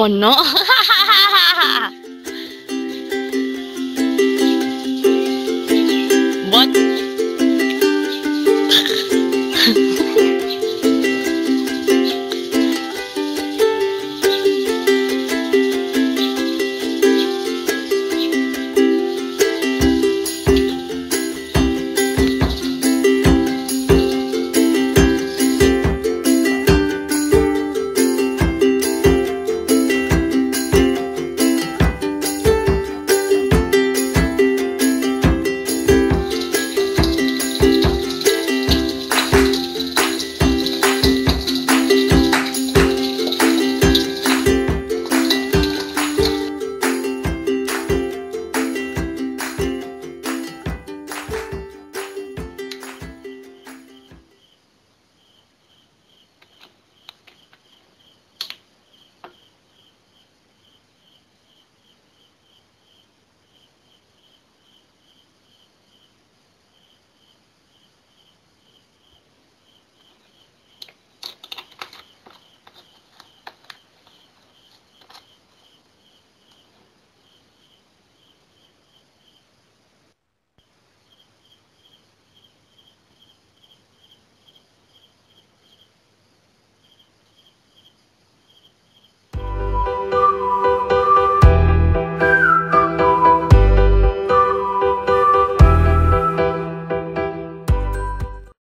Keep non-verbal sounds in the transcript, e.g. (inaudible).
¿O no? (laughs)